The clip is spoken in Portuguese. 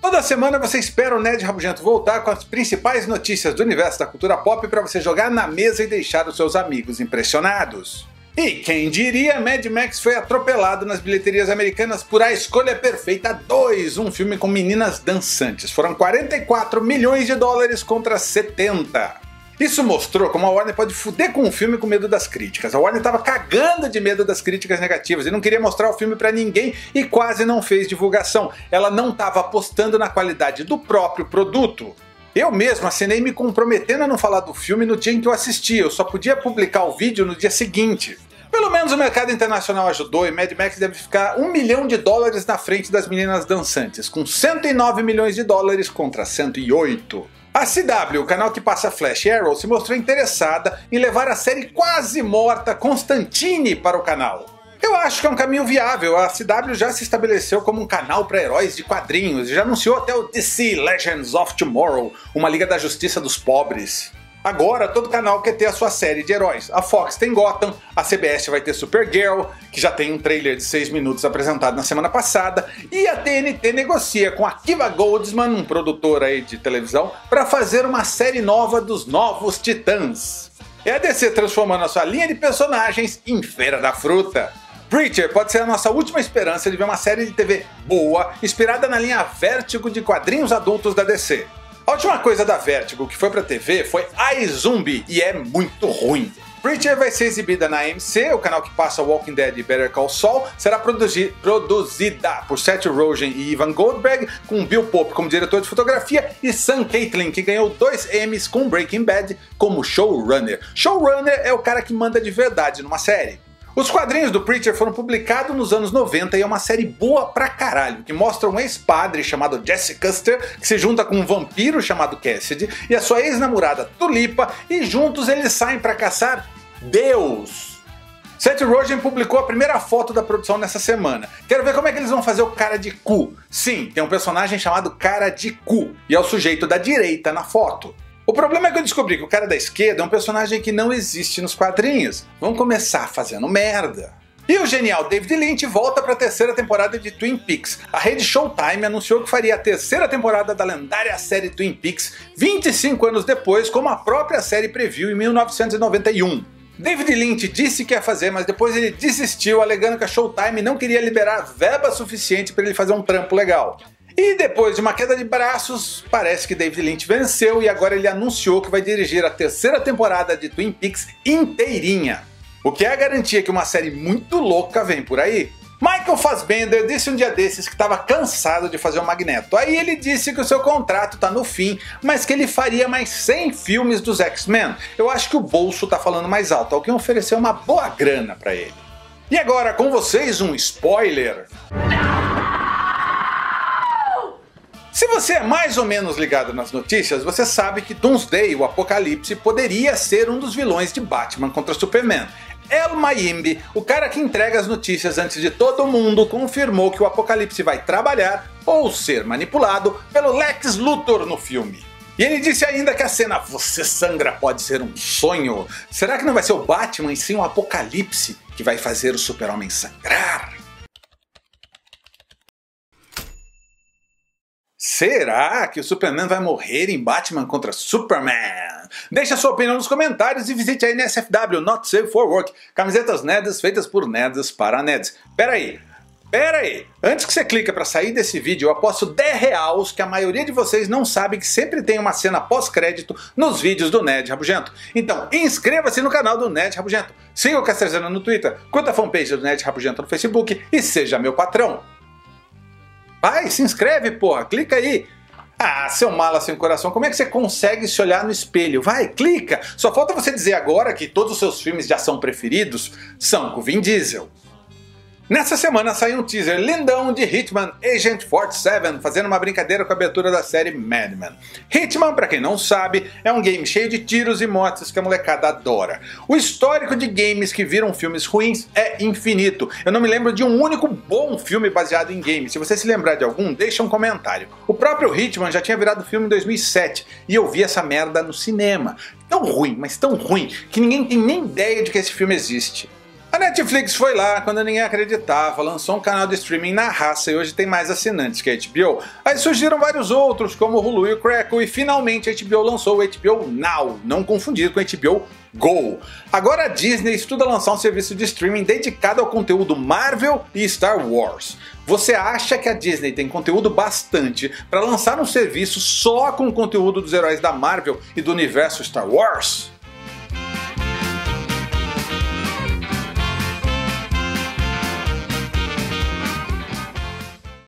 Toda semana você espera o Ned Rabugento voltar com as principais notícias do universo da cultura pop para você jogar na mesa e deixar os seus amigos impressionados. E quem diria, Mad Max foi atropelado nas bilheterias americanas por A Escolha Perfeita 2, um filme com meninas dançantes. Foram 44 milhões de dólares contra 70. Isso mostrou como a Warner pode fuder com o filme com medo das críticas. A Warner estava cagando de medo das críticas negativas e não queria mostrar o filme para ninguém e quase não fez divulgação. Ela não estava apostando na qualidade do próprio produto. Eu mesmo assinei me comprometendo a não falar do filme no dia em que eu assisti, eu só podia publicar o vídeo no dia seguinte. Pelo menos o mercado internacional ajudou e Mad Max deve ficar um milhão de dólares na frente das meninas dançantes, com 109 milhões de dólares contra 108. A CW, o canal que passa Flash Arrow, se mostrou interessada em levar a série quase morta Constantine para o canal. Eu acho que é um caminho viável, a CW já se estabeleceu como um canal para heróis de quadrinhos e já anunciou até o DC Legends of Tomorrow, uma liga da justiça dos pobres. Agora todo canal quer ter a sua série de heróis. A Fox tem Gotham, a CBS vai ter Supergirl, que já tem um trailer de 6 minutos apresentado na semana passada, e a TNT negocia com a Kiva Goldsman, um produtor aí de televisão, para fazer uma série nova dos Novos Titãs. É a DC transformando a sua linha de personagens em Feira da Fruta. Preacher pode ser a nossa última esperança de ver uma série de TV boa, inspirada na linha Vértigo de quadrinhos adultos da DC. A última coisa da Vertigo que foi pra TV foi iZombie e é muito ruim. Preacher vai ser exibida na AMC, o canal que passa Walking Dead e Better Call Saul, será produzi produzida por Seth Rogen e Ivan Goldberg, com Bill Pope como diretor de fotografia e Sam Caitlin, que ganhou dois Emmys com Breaking Bad como showrunner. Showrunner é o cara que manda de verdade numa série. Os quadrinhos do Preacher foram publicados nos anos 90 e é uma série boa pra caralho, que mostra um ex-padre chamado Jesse Custer, que se junta com um vampiro chamado Cassidy, e a sua ex-namorada Tulipa, e juntos eles saem para caçar Deus. Seth Rogen publicou a primeira foto da produção nessa semana. Quero ver como é que eles vão fazer o cara de cu. Sim, tem um personagem chamado cara de cu, e é o sujeito da direita na foto. O problema é que eu descobri que o cara da esquerda é um personagem que não existe nos quadrinhos. Vamos começar fazendo merda. E o genial David Lynch volta para a terceira temporada de Twin Peaks. A rede Showtime anunciou que faria a terceira temporada da lendária série Twin Peaks 25 anos depois, como a própria série previu em 1991. David Lynch disse que ia fazer, mas depois ele desistiu, alegando que a Showtime não queria liberar verba suficiente para ele fazer um trampo legal. E depois de uma queda de braços, parece que David Lynch venceu e agora ele anunciou que vai dirigir a terceira temporada de Twin Peaks inteirinha. O que é a garantia que uma série muito louca vem por aí. Michael Fassbender disse um dia desses que estava cansado de fazer o Magneto. Aí ele disse que o seu contrato está no fim, mas que ele faria mais 100 filmes dos X-Men. Eu acho que o bolso está falando mais alto, alguém ofereceu uma boa grana para ele. E agora com vocês um spoiler. Se você é mais ou menos ligado nas notícias, você sabe que Doomsday, o Apocalipse, poderia ser um dos vilões de Batman contra Superman. El Mayimbe, o cara que entrega as notícias antes de todo mundo, confirmou que o Apocalipse vai trabalhar ou ser manipulado pelo Lex Luthor no filme. E ele disse ainda que a cena Você sangra pode ser um sonho. Será que não vai ser o Batman e sim o Apocalipse que vai fazer o Super-Homem sangrar? Será que o Superman vai morrer em Batman contra Superman? Deixe a sua opinião nos comentários e visite a NSFW Not Safe for Work, camisetas nerds feitas por nerds para nerds. Pera aí, pera aí, antes que você clique para sair desse vídeo, eu aposto 10 reais que a maioria de vocês não sabe que sempre tem uma cena pós-crédito nos vídeos do Nerd Rabugento. Então inscreva-se no canal do Nerd Rabugento, siga o Casterzano no Twitter, curta a fanpage do Nerd Rabugento no Facebook e seja meu patrão. Vai, se inscreve, porra, clica aí. Ah, seu mala sem coração, como é que você consegue se olhar no espelho? Vai, clica! Só falta você dizer agora que todos os seus filmes de ação preferidos são com Vin Diesel. Nessa semana saiu um teaser lindão de Hitman Agent 47, fazendo uma brincadeira com a abertura da série Mad Men. Hitman, para quem não sabe, é um game cheio de tiros e mortes que a molecada adora. O histórico de games que viram filmes ruins é infinito. Eu não me lembro de um único bom filme baseado em games. Se você se lembrar de algum, deixa um comentário. O próprio Hitman já tinha virado filme em 2007 e eu vi essa merda no cinema. Tão ruim, mas tão ruim, que ninguém tem nem ideia de que esse filme existe. A Netflix foi lá quando ninguém acreditava, lançou um canal de streaming na raça e hoje tem mais assinantes que a HBO. Aí surgiram vários outros, como o Hulu e o Crackle, e finalmente a HBO lançou o HBO Now, não confundir com o HBO Go. Agora a Disney estuda lançar um serviço de streaming dedicado ao conteúdo Marvel e Star Wars. Você acha que a Disney tem conteúdo bastante para lançar um serviço só com o conteúdo dos heróis da Marvel e do universo Star Wars?